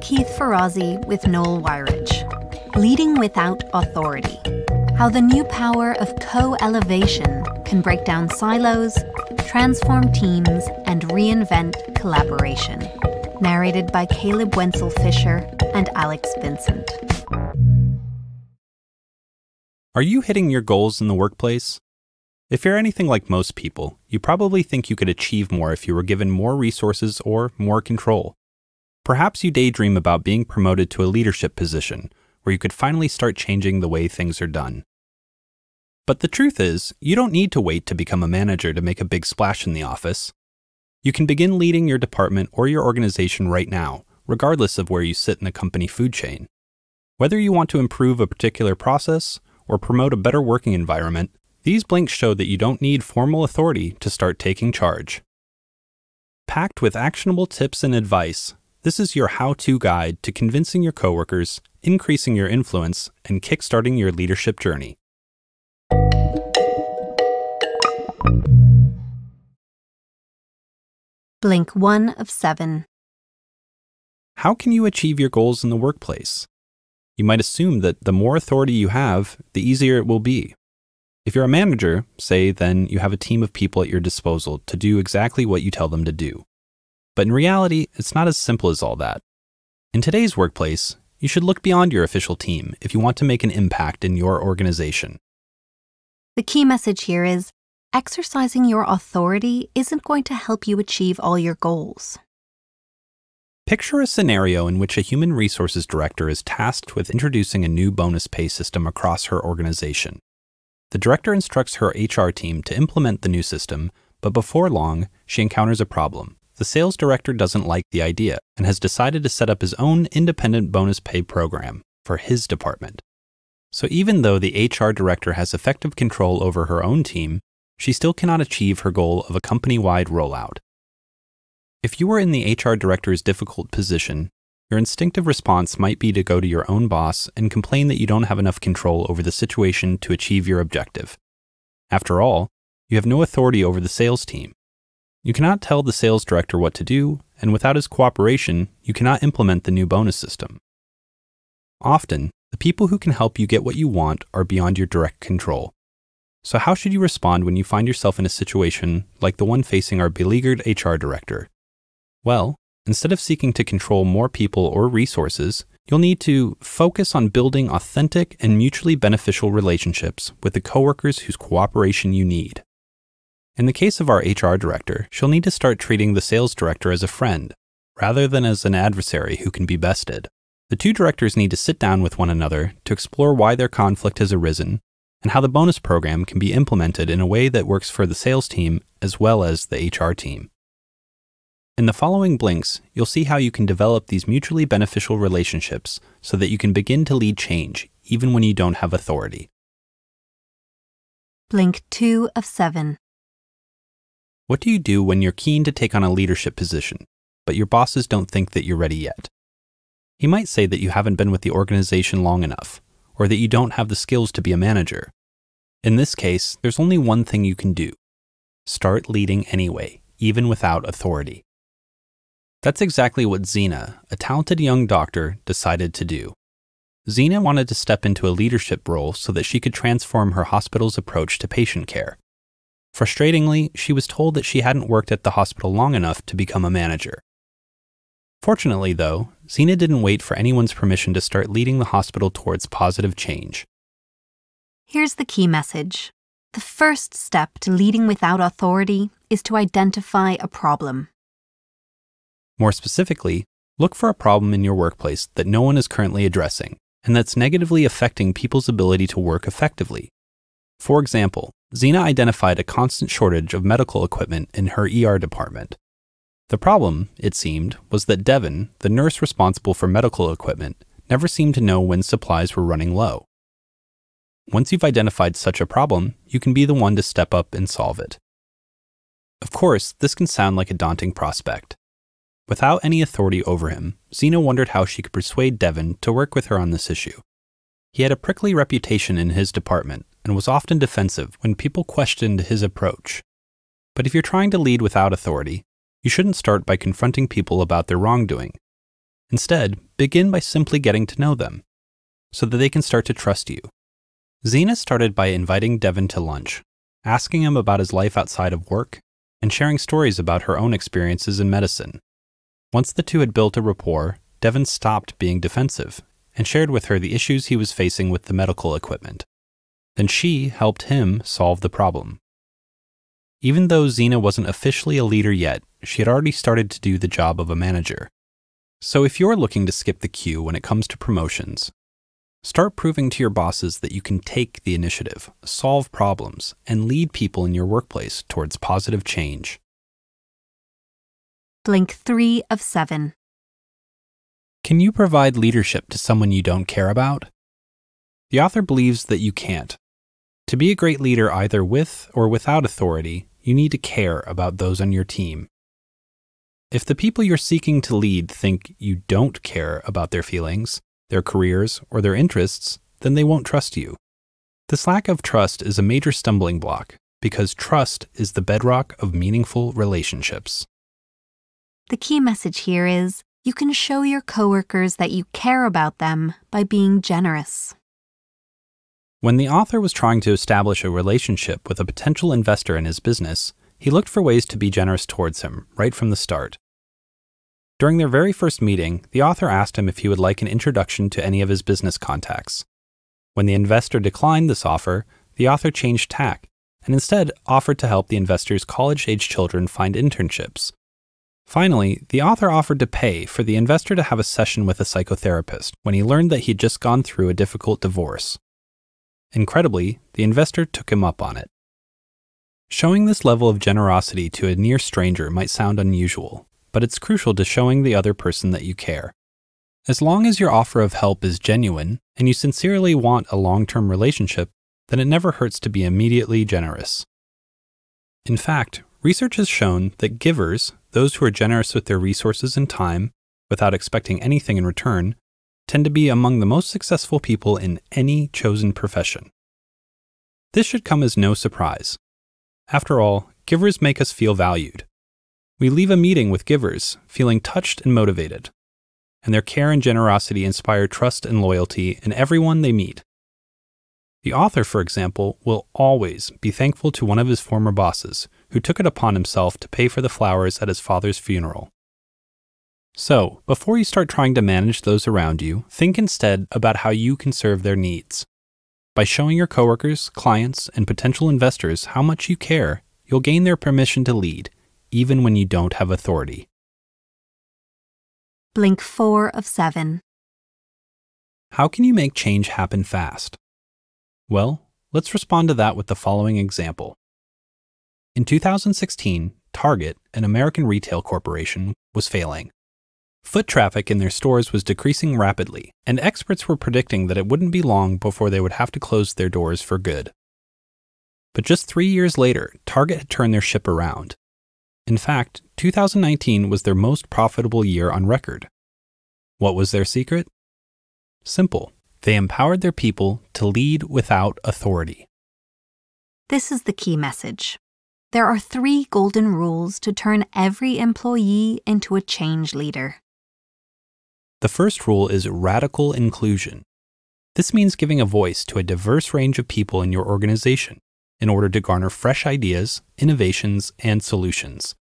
Keith Ferrazzi with Noel Weyrich. Leading Without Authority How the New Power of Co Elevation Can Break Down Silos, Transform Teams, and Reinvent Collaboration. Narrated by Caleb Wenzel Fisher and Alex Vincent. Are you hitting your goals in the workplace? If you're anything like most people, you probably think you could achieve more if you were given more resources or more control. Perhaps you daydream about being promoted to a leadership position where you could finally start changing the way things are done. But the truth is, you don't need to wait to become a manager to make a big splash in the office. You can begin leading your department or your organization right now, regardless of where you sit in the company food chain. Whether you want to improve a particular process or promote a better working environment, these blinks show that you don't need formal authority to start taking charge. Packed with actionable tips and advice, this is your how to guide to convincing your coworkers, increasing your influence, and kickstarting your leadership journey. Blink 1 of 7. How can you achieve your goals in the workplace? You might assume that the more authority you have, the easier it will be. If you're a manager, say, then you have a team of people at your disposal to do exactly what you tell them to do. But in reality, it's not as simple as all that. In today's workplace, you should look beyond your official team if you want to make an impact in your organization. The key message here is exercising your authority isn't going to help you achieve all your goals. Picture a scenario in which a human resources director is tasked with introducing a new bonus pay system across her organization. The director instructs her HR team to implement the new system, but before long, she encounters a problem. The sales director doesn't like the idea and has decided to set up his own independent bonus pay program for his department. So even though the HR director has effective control over her own team, she still cannot achieve her goal of a company wide rollout. If you were in the HR director's difficult position, your instinctive response might be to go to your own boss and complain that you don't have enough control over the situation to achieve your objective. After all, you have no authority over the sales team. You cannot tell the sales director what to do, and without his cooperation, you cannot implement the new bonus system. Often, the people who can help you get what you want are beyond your direct control. So, how should you respond when you find yourself in a situation like the one facing our beleaguered HR director? Well, Instead of seeking to control more people or resources, you'll need to focus on building authentic and mutually beneficial relationships with the coworkers whose cooperation you need. In the case of our HR director, she'll need to start treating the sales director as a friend, rather than as an adversary who can be bested. The two directors need to sit down with one another to explore why their conflict has arisen and how the bonus program can be implemented in a way that works for the sales team as well as the HR team. In the following blinks, you'll see how you can develop these mutually beneficial relationships so that you can begin to lead change even when you don't have authority. Blink 2 of 7. What do you do when you're keen to take on a leadership position, but your bosses don't think that you're ready yet? He might say that you haven't been with the organization long enough, or that you don't have the skills to be a manager. In this case, there's only one thing you can do start leading anyway, even without authority. That's exactly what Zena, a talented young doctor, decided to do. Zena wanted to step into a leadership role so that she could transform her hospital's approach to patient care. Frustratingly, she was told that she hadn't worked at the hospital long enough to become a manager. Fortunately, though, Zena didn't wait for anyone's permission to start leading the hospital towards positive change. Here's the key message the first step to leading without authority is to identify a problem. More specifically, look for a problem in your workplace that no one is currently addressing and that's negatively affecting people's ability to work effectively. For example, Zena identified a constant shortage of medical equipment in her ER department. The problem, it seemed, was that Devon, the nurse responsible for medical equipment, never seemed to know when supplies were running low. Once you've identified such a problem, you can be the one to step up and solve it. Of course, this can sound like a daunting prospect. Without any authority over him, Zena wondered how she could persuade Devon to work with her on this issue. He had a prickly reputation in his department and was often defensive when people questioned his approach. But if you're trying to lead without authority, you shouldn't start by confronting people about their wrongdoing, Instead, begin by simply getting to know them so that they can start to trust you. Zena started by inviting Devon to lunch, asking him about his life outside of work, and sharing stories about her own experiences in medicine. Once the two had built a rapport, Devon stopped being defensive and shared with her the issues he was facing with the medical equipment. Then she helped him solve the problem. Even though Zena wasn't officially a leader yet, she had already started to do the job of a manager. So if you're looking to skip the queue when it comes to promotions, start proving to your bosses that you can take the initiative, solve problems, and lead people in your workplace towards positive change. Blink 3 of 7. Can you provide leadership to someone you don't care about? The author believes that you can't. To be a great leader, either with or without authority, you need to care about those on your team. If the people you're seeking to lead think you don't care about their feelings, their careers, or their interests, then they won't trust you. This lack of trust is a major stumbling block because trust is the bedrock of meaningful relationships. The key message here is you can show your coworkers that you care about them by being generous. When the author was trying to establish a relationship with a potential investor in his business, he looked for ways to be generous towards him right from the start. During their very first meeting, the author asked him if he would like an introduction to any of his business contacts. When the investor declined this offer, the author changed tack and instead offered to help the investor's college age children find internships Finally, the author offered to pay for the investor to have a session with a psychotherapist when he learned that he'd just gone through a difficult divorce. Incredibly, the investor took him up on it. Showing this level of generosity to a near stranger might sound unusual, but it's crucial to showing the other person that you care. As long as your offer of help is genuine and you sincerely want a long term relationship, then it never hurts to be immediately generous. In fact, research has shown that givers those who are generous with their resources and time, without expecting anything in return, tend to be among the most successful people in any chosen profession. This should come as no surprise. After all, givers make us feel valued. We leave a meeting with givers feeling touched and motivated, and their care and generosity inspire trust and loyalty in everyone they meet. The author, for example, will always be thankful to one of his former bosses who took it upon himself to pay for the flowers at his father's funeral. So, before you start trying to manage those around you, think instead about how you can serve their needs. By showing your coworkers, clients, and potential investors how much you care, you'll gain their permission to lead, even when you don't have authority. Blink 4 of 7. How can you make change happen fast? Well, let's respond to that with the following example. In 2016, Target, an American retail corporation, was failing. Foot traffic in their stores was decreasing rapidly, and experts were predicting that it wouldn't be long before they would have to close their doors for good. But just three years later, Target had turned their ship around. In fact, 2019 was their most profitable year on record. What was their secret? Simple. They empowered their people to lead without authority. This is the key message. There are three golden rules to turn every employee into a change leader. The first rule is radical inclusion. This means giving a voice to a diverse range of people in your organization in order to garner fresh ideas, innovations, and solutions.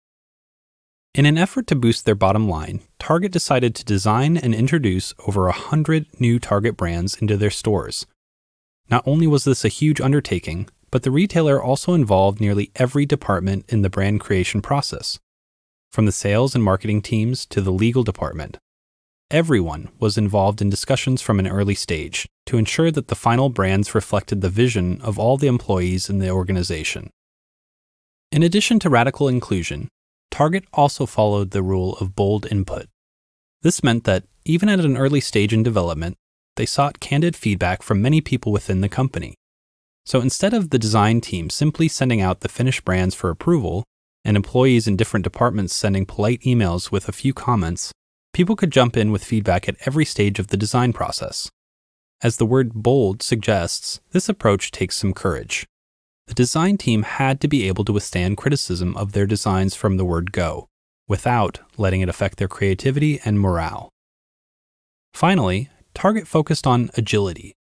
In an effort to boost their bottom line, Target decided to design and introduce over a 100 new Target brands into their stores. Not only was this a huge undertaking, but the retailer also involved nearly every department in the brand creation process, from the sales and marketing teams to the legal department. Everyone was involved in discussions from an early stage to ensure that the final brands reflected the vision of all the employees in the organization. In addition to radical inclusion, Target also followed the rule of bold input. This meant that, even at an early stage in development, they sought candid feedback from many people within the company so instead of the design team simply sending out the finished brands for approval, and employees in different departments sending polite emails with a few comments, people could jump in with feedback at every stage of the design process. As the word bold suggests, this approach takes some courage. The design team had to be able to withstand criticism of their designs from the word go, without letting it affect their creativity and morale. Finally, Target focused on agility.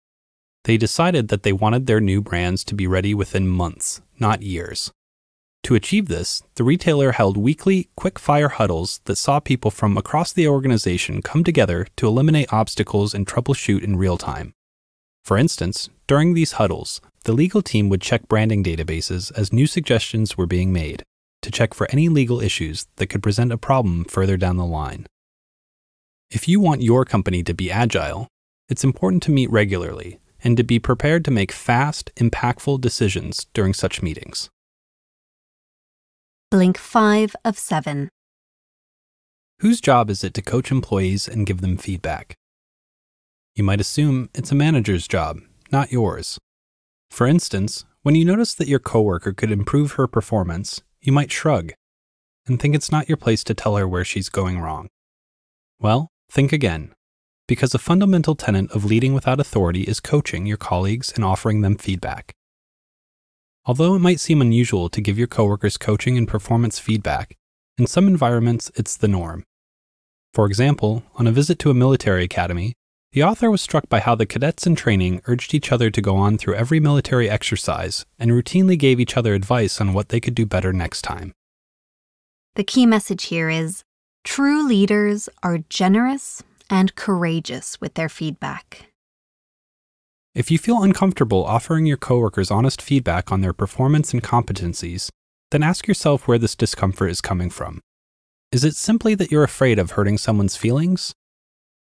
They decided that they wanted their new brands to be ready within months, not years. To achieve this, the retailer held weekly, quick fire huddles that saw people from across the organization come together to eliminate obstacles and troubleshoot in real time. For instance, during these huddles, the legal team would check branding databases as new suggestions were being made to check for any legal issues that could present a problem further down the line. If you want your company to be agile, it's important to meet regularly and to be prepared to make fast, impactful decisions during such meetings. Blink 5 of 7. Whose job is it to coach employees and give them feedback? You might assume it's a manager's job, not yours. For instance, when you notice that your coworker could improve her performance, you might shrug and think it's not your place to tell her where she's going wrong. Well, think again, because a fundamental tenet of leading without authority is coaching your colleagues and offering them feedback. Although it might seem unusual to give your coworkers coaching and performance feedback, in some environments it's the norm. For example, on a visit to a military academy, the author was struck by how the cadets in training urged each other to go on through every military exercise and routinely gave each other advice on what they could do better next time. The key message here is true leaders are generous and courageous with their feedback. If you feel uncomfortable offering your coworkers honest feedback on their performance and competencies, then ask yourself where this discomfort is coming from. Is it simply that you're afraid of hurting someone's feelings?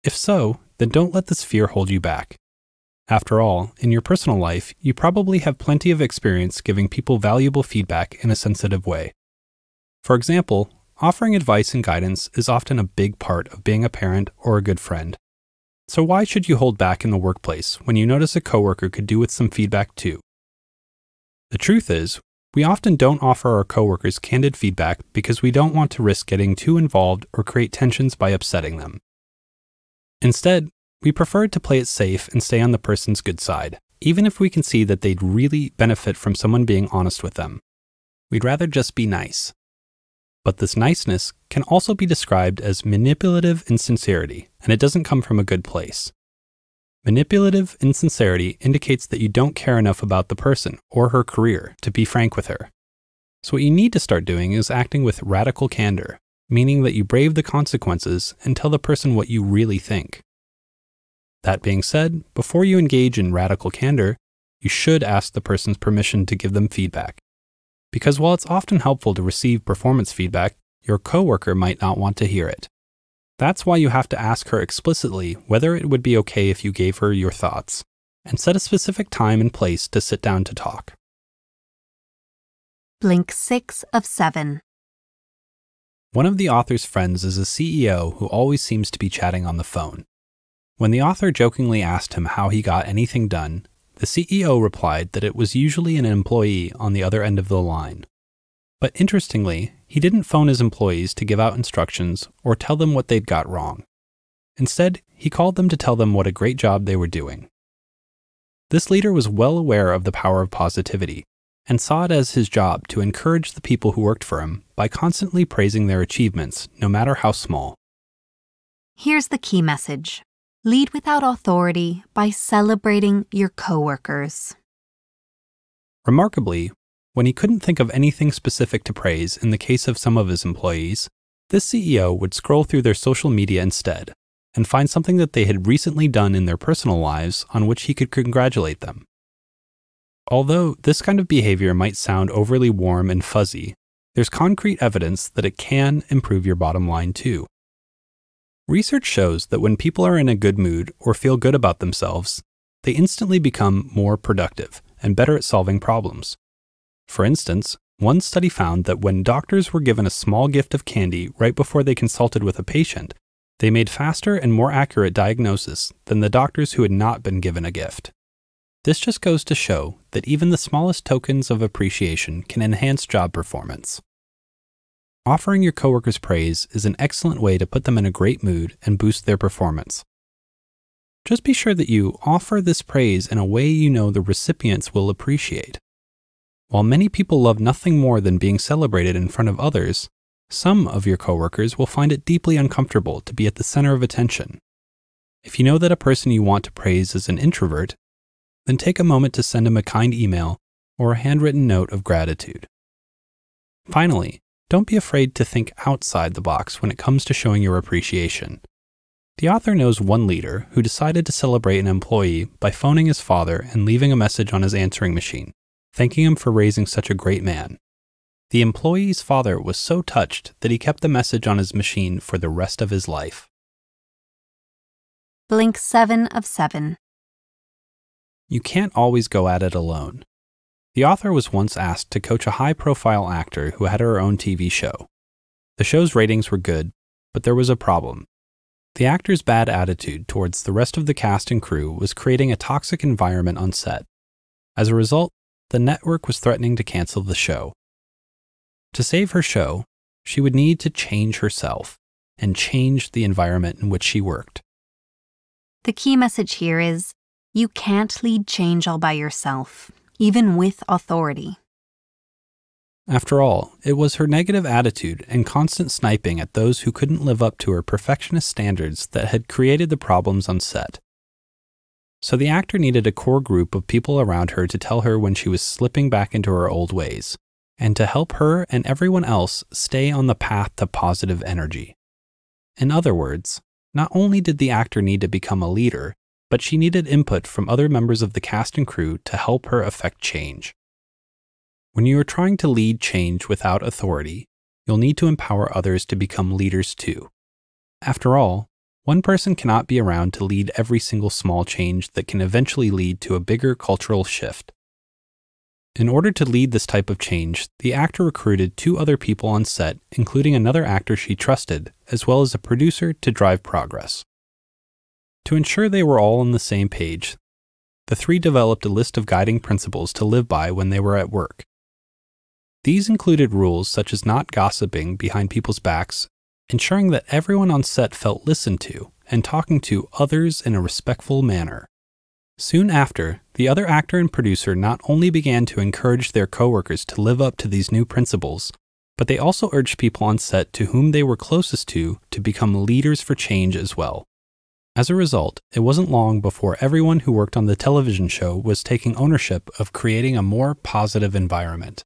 If so, then don't let this fear hold you back. After all, in your personal life, you probably have plenty of experience giving people valuable feedback in a sensitive way. For example, offering advice and guidance is often a big part of being a parent or a good friend. So why should you hold back in the workplace when you notice a coworker could do with some feedback too? The truth is, we often don't offer our coworkers candid feedback because we don't want to risk getting too involved or create tensions by upsetting them. Instead, we prefer to play it safe and stay on the person's good side, even if we can see that they'd really benefit from someone being honest with them. We'd rather just be nice. But this niceness can also be described as manipulative insincerity, and it doesn't come from a good place. Manipulative insincerity indicates that you don't care enough about the person or her career to be frank with her. So, what you need to start doing is acting with radical candor, meaning that you brave the consequences and tell the person what you really think. That being said, before you engage in radical candor, you should ask the person's permission to give them feedback. Because while it's often helpful to receive performance feedback, your coworker might not want to hear it. That's why you have to ask her explicitly whether it would be okay if you gave her your thoughts, and set a specific time and place to sit down to talk. Blink 6 of 7. One of the author's friends is a CEO who always seems to be chatting on the phone. When the author jokingly asked him how he got anything done, the CEO replied that it was usually an employee on the other end of the line. But interestingly, he didn't phone his employees to give out instructions or tell them what they'd got wrong. Instead, he called them to tell them what a great job they were doing. This leader was well aware of the power of positivity and saw it as his job to encourage the people who worked for him by constantly praising their achievements, no matter how small. Here's the key message Lead without authority by celebrating your coworkers. Remarkably, when he couldn't think of anything specific to praise in the case of some of his employees, this CEO would scroll through their social media instead and find something that they had recently done in their personal lives on which he could congratulate them. Although this kind of behavior might sound overly warm and fuzzy, there's concrete evidence that it can improve your bottom line too. Research shows that when people are in a good mood or feel good about themselves, they instantly become more productive and better at solving problems. For instance, one study found that when doctors were given a small gift of candy right before they consulted with a patient, they made faster and more accurate diagnosis than the doctors who had not been given a gift. This just goes to show that even the smallest tokens of appreciation can enhance job performance. Offering your coworkers praise is an excellent way to put them in a great mood and boost their performance. Just be sure that you offer this praise in a way you know the recipients will appreciate. While many people love nothing more than being celebrated in front of others, some of your coworkers will find it deeply uncomfortable to be at the center of attention. If you know that a person you want to praise is an introvert, then take a moment to send him a kind email or a handwritten note of gratitude. Finally, don't be afraid to think outside the box when it comes to showing your appreciation. The author knows one leader who decided to celebrate an employee by phoning his father and leaving a message on his answering machine, thanking him for raising such a great man. The employee's father was so touched that he kept the message on his machine for the rest of his life. Blink 7 of 7. You can't always go at it alone. The author was once asked to coach a high profile actor who had her own TV show. The show's ratings were good, but there was a problem. The actor's bad attitude towards the rest of the cast and crew was creating a toxic environment on set. As a result, the network was threatening to cancel the show. To save her show, she would need to change herself and change the environment in which she worked. The key message here is you can't lead change all by yourself, even with authority. After all, it was her negative attitude and constant sniping at those who couldn't live up to her perfectionist standards that had created the problems on set. So the actor needed a core group of people around her to tell her when she was slipping back into her old ways, and to help her and everyone else stay on the path to positive energy. In other words, not only did the actor need to become a leader, but she needed input from other members of the cast and crew to help her affect change. When you are trying to lead change without authority, you'll need to empower others to become leaders too. After all, one person cannot be around to lead every single small change that can eventually lead to a bigger cultural shift. In order to lead this type of change, the actor recruited two other people on set, including another actor she trusted, as well as a producer to drive progress. To ensure they were all on the same page, the three developed a list of guiding principles to live by when they were at work. These included rules such as not gossiping behind people's backs, ensuring that everyone on set felt listened to, and talking to others in a respectful manner. Soon after, the other actor and producer not only began to encourage their coworkers to live up to these new principles, but they also urged people on set to whom they were closest to to become leaders for change as well. As a result, it wasn't long before everyone who worked on the television show was taking ownership of creating a more positive environment.